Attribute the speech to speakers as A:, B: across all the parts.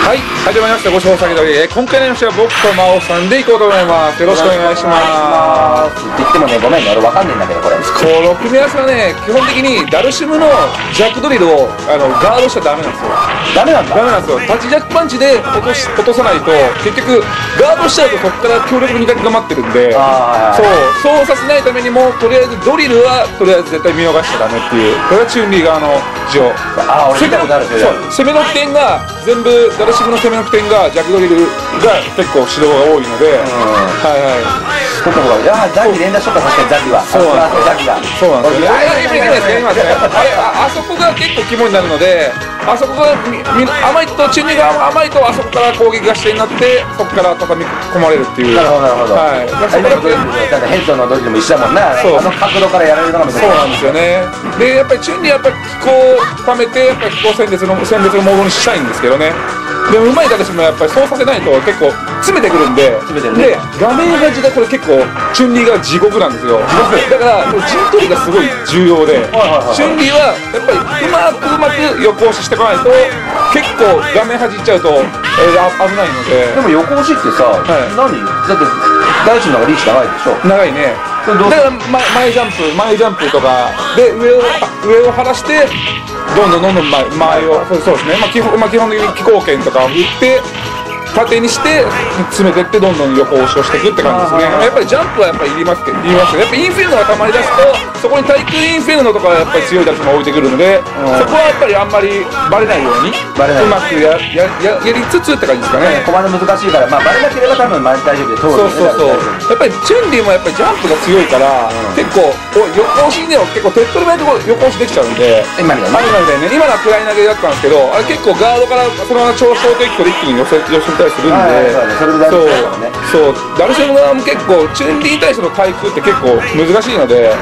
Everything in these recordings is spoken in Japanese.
A: はい、始まりました。ご視聴先取り。えー今回の MC は僕と真央さんでいこうと思います。よろしくお願いします。
B: って言ってもね、ごめんね、俺わかんねえんだけど、これ。
A: この組み合わせはね、基本的にダルシムのジャックドリルをあのガードしちゃダメなんですよ。
B: ダメなんだ。
A: ダメなんですよ。タッチジャックパンチで落とし落とさないと、結局ガードしちゃうとそこから強力に2が待ってるんで、そう、そうさせないためにも、とりあえずドリルはとりあえず絶対見逃しちゃダメっていう、これがチュンリー側の事情。
B: あー、俺見たことある、それ。
A: そう攻めの起点が全部ダルシムの攻めの起点がジャックドリルが結構指導が多いので、はいはい。
B: ザギ連打しとった、確かにザギは。
A: そうなんですよ。あそこが結構肝になるのであそこが甘いとチュンリーが甘いとあそこから攻撃がしてになってそこから畳み込まれるっていう。
B: なるほど、なるほど。
A: はい。
B: だってヘッドのドリルも一緒だもんな。あの角度からやられるの。
A: そうなんですよね。でやっぱりチュンリーはやっぱり気候をためてやっぱり気候選別の選別のモードにしたいんですけどねでもうまい形もやっぱりそうさせないと結構詰めてくるんで。
B: 詰めてるね。
A: で画面端がこれ結構チュンリーが地獄なんですよ。だから陣取りがすごい重要で。チュンリーはやっぱりうまくうまく横押ししてこないと結構画面端いっちゃうと、えーあ危ないので。
B: でも横押しってさ、
A: い。
B: 何？だって、大地の方がリーチ長いでしょ。
A: 長いねだから前前ジャンプ前ジャンプとかで上を上を晴らしてどんどんどんどん前前をそうですね、まあ、基本まあ基本的に気候圏とかを振って縦にして詰めてってどんどん横押しをしていくって感じですね。やっぱりジャンプはやっぱりいりますけどいりますやっぱインフェルノがたまり出すとそこに対空インフェルノとかはやっぱり強いダッシュも置いてくるのでそこはやっぱりあんまりバレないように
B: う
A: まくややややりつつって感じですかね。
B: コマンド難しいから、まあ、バレなければ多分、まあ大丈夫で通る
A: そうそうそう。やっぱりチュンリーもやっぱりジャンプが強いから、結構お横押しでも結構手っ取り早いところ横押しできちゃうんで。
B: 今みたい
A: ね。今のは暗い投げだったんですけどあれ結構ガードからそのまま超ショート一個で一気に寄せ寄せたりするんで、
B: そ
A: うそう。ダルシム側も結構チュンリーに対しての対空って結構難しいので。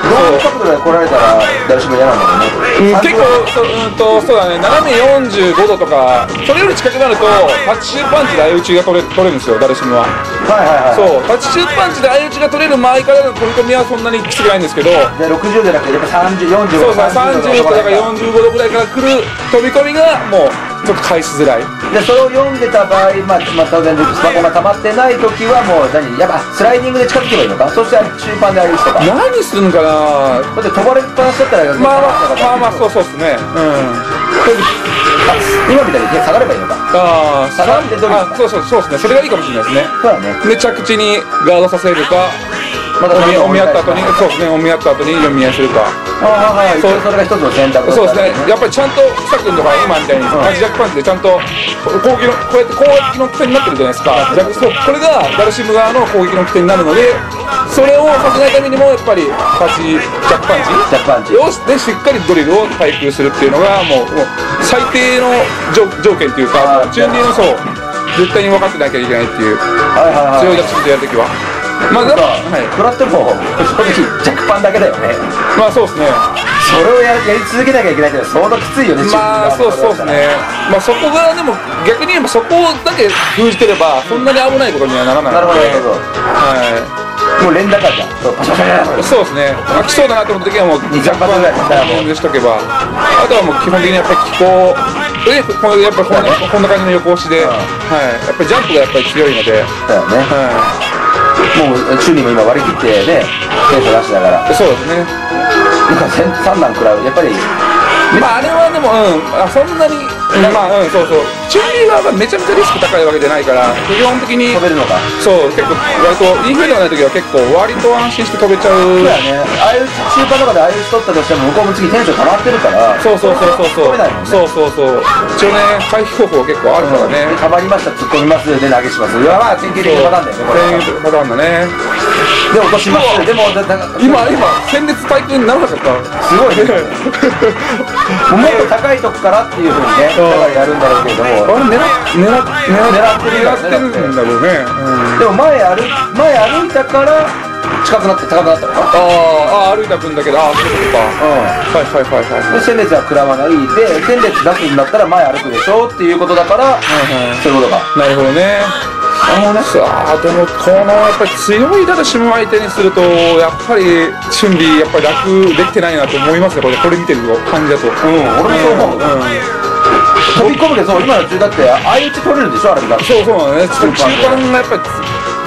B: どういう角度で来られたら、誰しも嫌なんだろうね。
A: うん、結構そ,、うん、とそうだね。斜め45度とかそれより近くなるとタッチシューパンチで相打ちが取れ取れるんですよダルシムは。
B: はいはいはい。
A: そう、タッチシュートパンチで相打ちが取れる前からの飛び込みはそんなにきつくないんですけど、
B: で60じゃなくてやっぱ30、45
A: そうさ、30度だから45度ぐらいから来る飛び込みがもうちょっと返しづらい。
B: でそれを読んでた場合、まあまあ、当然スパコンが溜まってない時はもう何やっぱスライディングで近づけばいいのかそして中盤であれしてかだ
A: 何するんかな
B: って飛ばれっぱなしだったら
A: まあまあまあまあそうそうっすね。うん。
B: あ今みたいに手下がればいいのか
A: ああ、
B: 下がってどれ
A: あそうそうそうですね。それがいいかもしれないですね。
B: そうだね
A: で着地にガードさせるか、
B: また
A: お見合った後に、
B: そ
A: そうですね、お見合った後に読み合いするか。そう
B: それが一つの選択だ
A: そうですね、やっぱりちゃんと久君とか今みたいに、ジャックパンチでちゃんと攻撃のこうやって攻撃の起点になってるじゃないですか、ジャックそうこれがダルシム側の攻撃の起点になるので、それをさせないためにも、やっぱりタッチジャックパンチ。
B: ジャックパンチ。
A: をでしっかりドリルを対空するっていうのが、もうもう最低の条条件っていうか、
B: あー
A: チュンリーのそう、絶対に分かってなきゃいけないっていう、強いダッシュでやるときは。まあ、でもはい、
B: 食らっても正直ジャックパンだけだよね。
A: まあそうですね。
B: それをややり続けなきゃいけないけど相当きついよね
A: まあそうそうですね、まあそこがでも逆に言えばそこだけ封じてればそんなに危ないことにはならない
B: なるほどなるほど。
A: は
B: もう連打かじゃんそう
A: ですね、まあ、来そうだなと思った時はもう
B: 二着発ぐらい
A: でしとけば。あとはもう基本的にやっぱり気候でこのやっぱこんなこんな感じの横押しで、
B: うん。
A: はい、やっぱりジャンプがやっぱり強いので、
B: だよね。
A: は
B: もうチューニーも今割り切ってねテンション出しながら。
A: い、そうですね。
B: なんか三段食らう。やっぱり
A: まああれはでも、うん、あそんなに、まあうんそうそう。チューリーはめちゃめちゃリスク高いわけじゃないから。基本的に
B: 飛べるのか。
A: そう結構割とインフレがない時は結構割と安心して飛べちゃう。
B: そうだよね。ああいう中華とかでああいう人取ったとしても向こうも次テンション溜まってるから
A: そうそうそうそうそう。
B: 飛べないもんね。
A: そうそうそう。一応ね回避方法結構あるからね、
B: 溜まりました突っ込みますで投げしますいやまあ典型的なパターンだよねこれ
A: そうパターンだね
B: で落としますでもだだ
A: 今今戦列対空にならなかった。
B: すごいね。もっと高いとこからっていうふうにねだからやるんだろうけれど。も
A: あれ狙っ狙っ
B: 狙ってるよ
A: 狙ってるんだろうね、うん
B: でも前歩前歩いたから近くなって高くなったのか
A: あーあー歩いた分だけどああそういうことか
B: う
A: はいはいはいはい。
B: んで戦列は食らわないで戦列出すんだったら前歩くでしょっていうことだからそういうことか。
A: なるほどね
B: なるほどね
A: さあでもこのやっぱり強いダルシム相手にするとやっぱりチュンリーやっぱり楽できてないなと思いますねこれ。これ見てる感じだと。
B: うん俺もそう思う。
A: うん。
B: 飛び込むけどそう今の中だって相打ち取れるでしょあれだって
A: そうそうね。中盤がやっぱり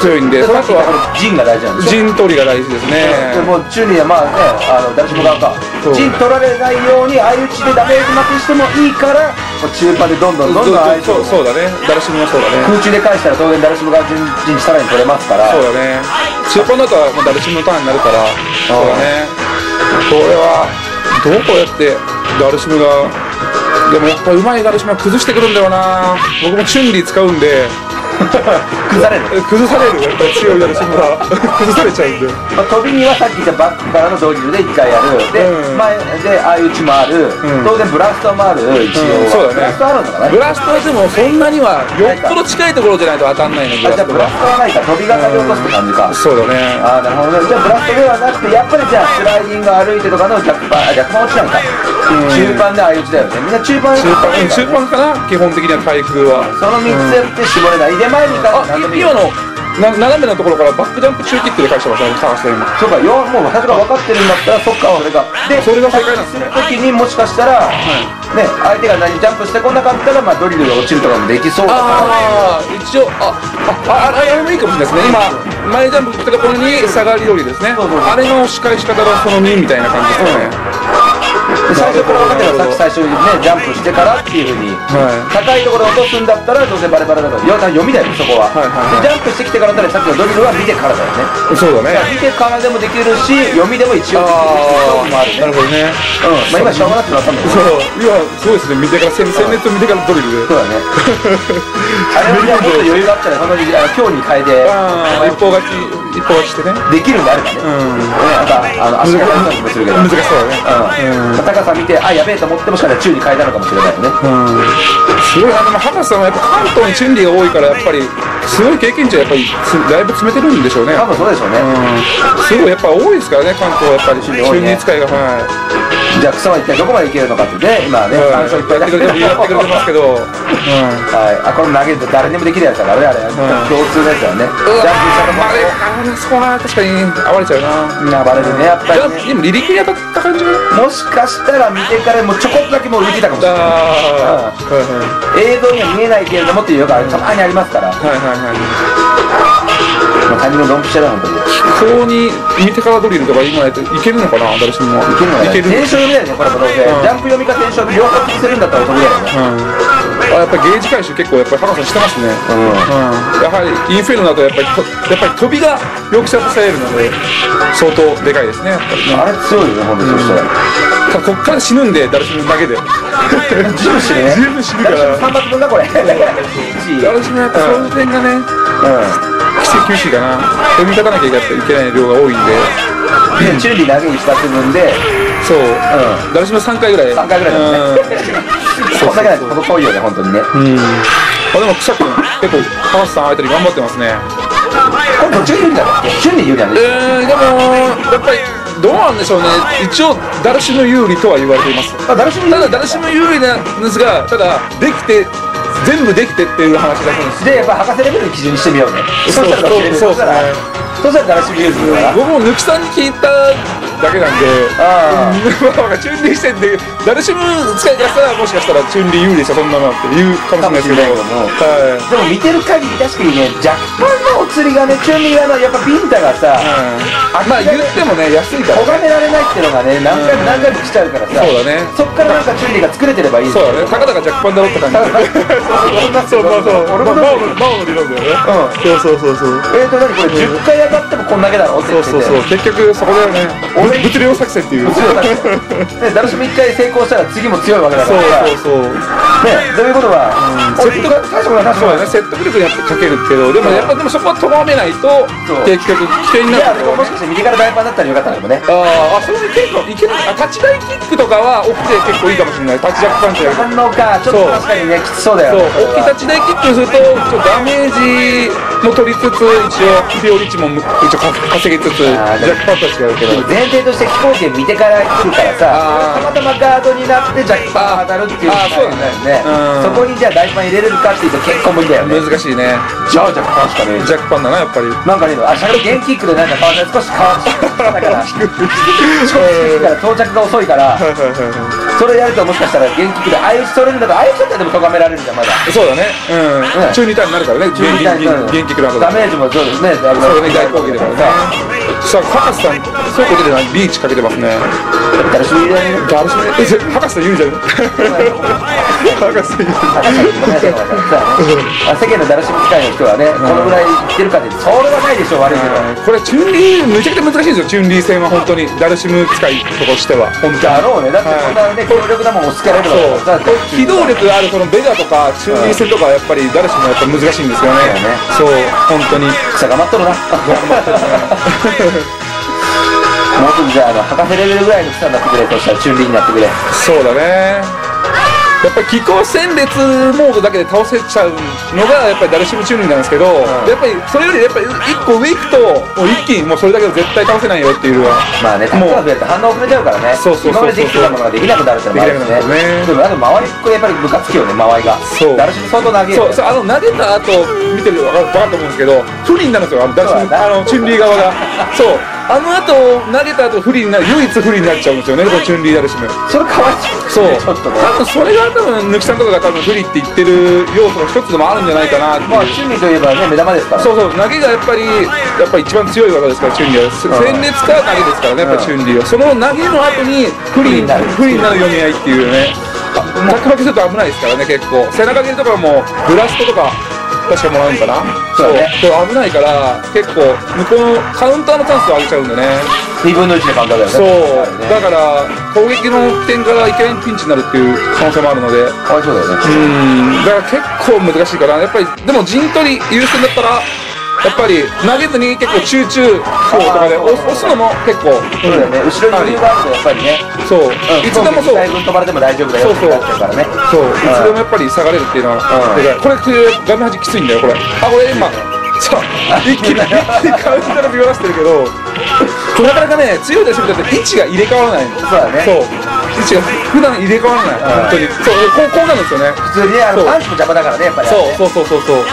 A: 強いんでその後は
B: 陣が大事なんでしょ
A: 陣取りが大事ですね。
B: でもうチューリーはまあねあの誰しも側か陣取られないように相打ちでダメージ負けしてもいいからもう中盤でどんどんどんどん相手を
A: そうだね。誰しもそうだね。
B: 空中で返したら当然誰しも側陣陣地さらに取れますから。
A: そうだね。中盤だともう誰しものターンになるからそうだね。これはどうやってダルシムがでもやっぱうまいダルシムは崩してくるんだよな。僕もチュンリー使うんで
B: 崩される。
A: え崩される。やっぱり強いダルシムは崩されちゃうんで。
B: まあ、飛びにはさっき言ったバックからのドリルで1回やる。で、
A: うん。
B: 前で相打ちもある、
A: ん。
B: 当然ブラストもある一応、
A: うん。そうだね。
B: ブラストあるのかな。
A: ブラストはでもそんなにはよっぽど近いところじゃないと当たんないのブ
B: あじゃあブラ
A: ラストは
B: ないか飛びがかり落とすって感じか、
A: そうだね。
B: ああなるほど。ねじゃあブラストではなくてやっぱりじゃあスライディング歩いてとかの逆パ逆パン落ちないか、中盤で相打ちだよね。みんな中盤
A: 中盤うん中盤かな基本的には回復は。
B: その3つやって絞れない。で前にか
A: あ
B: 何でもいい
A: 今のな斜めのところからバックジャンプ中キックで返してましたね高橋さん今
B: そうかよもう最初から分かってるんだったらそっかそれが。で
A: それが正解なんですね。
B: 時にもしかしたら、ね相手が何ジャンプしてこなかったら、まあ、ドリルが落ちるとかもできそうだから。
A: ああ一応ああああれもいいかもしれないですね。今前ジャンプ来たところに下がり通りですね。
B: そうそうそう。
A: あれの仕返し方がその2みたいな感じですかね
B: で最初から分かってるさっき最初にねジャンプしてからっていうふうに、
A: はい
B: 高いところ落とすんだったらどうせバレバレだからよ読みだよねそこは,、
A: はいはいはい。
B: でジャンプしてきてからだったらさっきのドリルは見てからだよね。
A: そうだね。
B: 見てからでもできるし読みでも一応できる
A: あ
B: もあるね。
A: なるほどね。
B: うん。まあ今しょうがなくなったんだけど
A: そう今すごいですね。見てから戦戦列を見てからドリルで。
B: そうだね。あれは もっと余裕があったらそのあの今日に変えて。
A: 一方勝ち一方勝ちしてね。
B: できるんであればね、
A: うん。
B: ねなんかあの足が速い気もするけど。
A: 難しそうだね。
B: うん。高さ見てあやべえと思ってもしかしたら宙に変えたのかもしれないよね
A: すごいなでも博士さんはやっぱ関東にチュンリーが多いからやっぱりすごい経験値はやっぱりつだいぶ詰めてるんでしょうね。
B: 多分そうでしょうね、
A: うん。すごいやっぱ多いですからね関東はやっぱりチュンリ
B: 多いね
A: ー使いがはい。
B: じゃあ草は一体どこまでいけるのかってね今ね
A: はい
B: 3勝いっぱい
A: やってくれてやってくれてますけど、うん、
B: はい、あこれ投げると誰にもできるやつだからねあれ、共通のやつだよねジャンプしたとこ
A: あれあれそこは確かに暴れちゃうな。
B: 流れるねやっぱりね。
A: でも離陸に当たった感じが
B: もしかしたら見てからもうちょこっとだけもう浮いてたかもしれない。
A: ああはいはい
B: 映像には見えないけれどもっていうのがたまにありますから、
A: はいはいはい。
B: まあ、他人のドンピシャだ本当に
A: 飛行に見てからドリルとか今やっていけるのかな誰しも
B: いけるのかない
A: ける
B: テンション読みだよねこれもどうせ、
A: うん
B: ジャンプ読みかテンション両方するんだったら得意だよね。
A: うんあやっぱりゲージ回収結構やっぱり博士してますね。
B: うん。
A: うん。やはりインフェルノだとやっぱりとやっぱり飛びが抑制されるので相当でかいですねやっぱりね。
B: あれ強いよね本当にそしたら。
A: ただこっから死ぬんで誰しもだけで
B: 十分死ぬね。
A: 十分死ぬから。
B: 3発分だこれ。
A: 誰しもやっぱそういう点がね。
B: う
A: 規制厳しいかな。読み立たなきゃいけない量が多いんで。
B: んでチューリー投げにした分で。
A: そう。誰しも3回ぐらい。
B: 3回ぐらいだよね。
A: そう
B: だけないと程遠いよね本当にね。
A: うん。うんあでも草君結構高橋さん相手に頑張ってますね。
B: これどっちが有利なんだっけ？チューリー有利なん。だっ
A: えー、でもやっぱりどうなんでしょうね。一応ダルシム有利とは言われています。
B: けあ誰しも有利？
A: ただダルシム有利なんですがただできて全部できてっていう話だけです
B: でやっぱ博士レベルの基準にしてみようね。
A: そう
B: したら
A: そう
B: そしたら
A: そう
B: たら誰しも有利だから
A: 僕も抜きさんに聞いただけなんで
B: ああ。
A: まあチュンリー視点でダルシム使いからしたらもしかしたらチュンリー有利でしょそんなのって言うかもしれないですけど。
B: かも
A: はい。
B: でも見てる限り確かにね若干のお釣りがねチュンリーがのやっぱビンタがさ
A: うん。まあ言ってもね安いから。
B: 咎められないっていうのがね何回も何回も来ちゃうからさ
A: そうだね。
B: そっからなんかチュンリーが作れてればいいん
A: そうだねたかだかジャックパンだろって感じそうそうそう
B: 俺も
A: バオのバオの理論だよねそうそうそうそう
B: えーと何これ10回当たってもこんだけだろって
A: そうそうそう結局そこだよね
B: 俺
A: 物量作戦っていう。
B: ね誰しも1回成功したら次も強いわけだか
A: そうそうそう。
B: ねどういうことは
A: うん。
B: 俺大したことない
A: そうね。説得力にやってかけるけどでもやっぱでもそこはとがめないと
B: そう。
A: 結局危険に
B: いやで
A: なる
B: ももしかして右から大パンだったらよかったのかもね。
A: あーあそれで結構いけるあタッチ台キックとかは起きて結構いいかもしれない。タッチジャックパン
B: 反応か。ちょっと確かにねきつそうだよ
A: そう
B: ね
A: 大きいタッチ台キックするとちょっとダメージも取りつつ一応ピオリッチも一応稼ぎつつジャ
B: あーでも
A: ックパンとは違うけど。
B: 前提として飛行機見てから来るからさたまたまガードになってジャックパン当たるっていう
A: そうだね。
B: ね
A: うん。
B: そこにじゃあ大パン入れれるかっていうと結構無理だよね。
A: 難しいね。
B: じゃあジャックパンしかね
A: ジャックパンだなやっぱり。
B: なんかねあシャルゲンキックでなんか変わった少し変わっただから。到着が遅いからそれやるともしかしたら元気で相打ち取れるんだと相打ち取ったらでも咎められるじゃんまだ。
A: そうだね。うん、
B: ね
A: 中二ターンになるからね。
B: 中二ターンになる。
A: 元気元気くなる
B: ダメージも。そうですね
A: 大攻撃だからねさあ博士さんそうこ出てない。リーチかけてますね。
B: 誰しも入れられる
A: 誰しもねえ博士さん言うじゃん博士さん言う
B: ごめんなさいごめんなさいそうだねあ世間のダルシム機械の人はねこのぐらい言ってるかってそれはないでしょ悪いけど。
A: これチュンリーむちゃくちゃ難しいんですよチュンリー戦は本当に。ダルシム使いとしては本当に。
B: だろうね。だってこんなね強力なもん押し付けられるわけ
A: 機動力あるこのベガとかチュンリー戦とかはやっぱり誰しもやっぱ難しいんですよね。そう本当に。
B: 草が待っとるな もうすぐじゃああの博士レベルぐらいの草になってくれそしたらチュンリーになってくれ。
A: そうだね。やっぱり気候戦列モードだけで倒せちゃうのがやっぱりダルシムチューニングなんですけど、やっぱりそれよりやっぱり一個上行くともう一気にもうそれだけで絶対倒せないよっていうのは
B: まあね、タックアウトやって反応遅れちゃうからね、
A: そうそうそうそう。
B: 今までできてたものができなくなるってのもあるしね、
A: で
B: もあと周り、これやっぱりムカつきよね、周りが、
A: そう。
B: ダルシム相当長いよ、ね、
A: そうそうあの投げた後見てると分かると思うんですけど不利になるんですよ。あのダルシム
B: そうだ
A: あのチュンリー側が。そうあの後投げた後不利になる唯一不利になっちゃうんですよねこのチュンリーダルシム。
B: それかわいそう
A: そう。多分それが多分抜きさんとかが多分不利って言ってる要素の一つでもあるんじゃないかな
B: まあ、チュンリーといえばね、目玉ですから、
A: そうそう。投げがやっぱりやっぱり一番強い技ですからチュンリーは。戦列か投げですからねやっぱりチュンリーは。その投げの後に不利になる。不利になる読み合いっていうね。タック負けすると危ないですからね結構。背中蹴りとかもブラストとか確かもらうんかな？
B: そうだね。
A: そう。危ないから結構向こうのカウンターのチャンスを上げちゃうんでね。
B: 2分の1で簡単だよね、
A: そう。
B: ね。
A: だから攻撃の点からいきなりピンチになるっていう可能性もあるので。
B: かわいそうだよね。
A: うん。だから結構難しいからやっぱりでも陣取り優先だったらやっぱり投げずに結構集中そうとかで押すのも結構
B: そうだよね、後ろに余裕があるとやっぱりね、
A: そう。いつでもそう。
B: 大分飛ばれても大丈夫だよってなっちゃうからね。
A: そう。いつでもやっぱり下がれるっていうのは
B: うん。
A: でこれ画面端きついんだよこれ。あこれ今さ 一気に一気にカウンターで見らしてるけどなかなかね強い出し方って位置が入れ替わらないの。
B: そうだね。
A: そう。位置が普段入れ替わらない。本当に。そうこうこうなるんですよね。
B: 普通にね、あの
A: そう。
B: パンチも邪魔だからね、やっぱり、
A: そうそうそうそうそう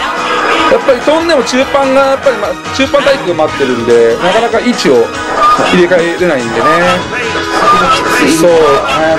A: やっぱり飛んでも中盤がやっぱり、ま、中盤体育が待ってるんでなかなか位置を入れ替えれないんでね。そう。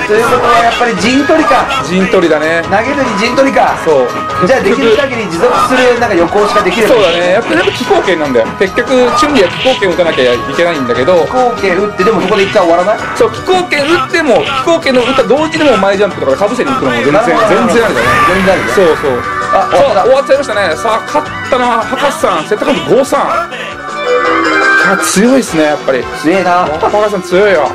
B: ということはやっぱり陣取りか、
A: 陣取りだね。
B: 投げずに陣取りか。
A: そう。
B: じゃあできる限り持続するなんか予行しかできれば
A: そうだね。やっぱりやっぱ気候圏なんだよ。結局チュンリーは気候圏打たなきゃいけないんだけど。
B: 飛行機打ってでもそこで一回終わらない？
A: そう気候圏打っても気候圏の打った同時にも前ジャンプとかでかぶせに行くのも全然全然あるよね。
B: 全然あるね。
A: そうそう
B: あ
A: そう
B: 終わった
A: 終わっちゃいましたね。さあ勝ったのは博士さんセットカウント5-3いや強いですねやっぱり。
B: 強えな。
A: 博士さん強いよ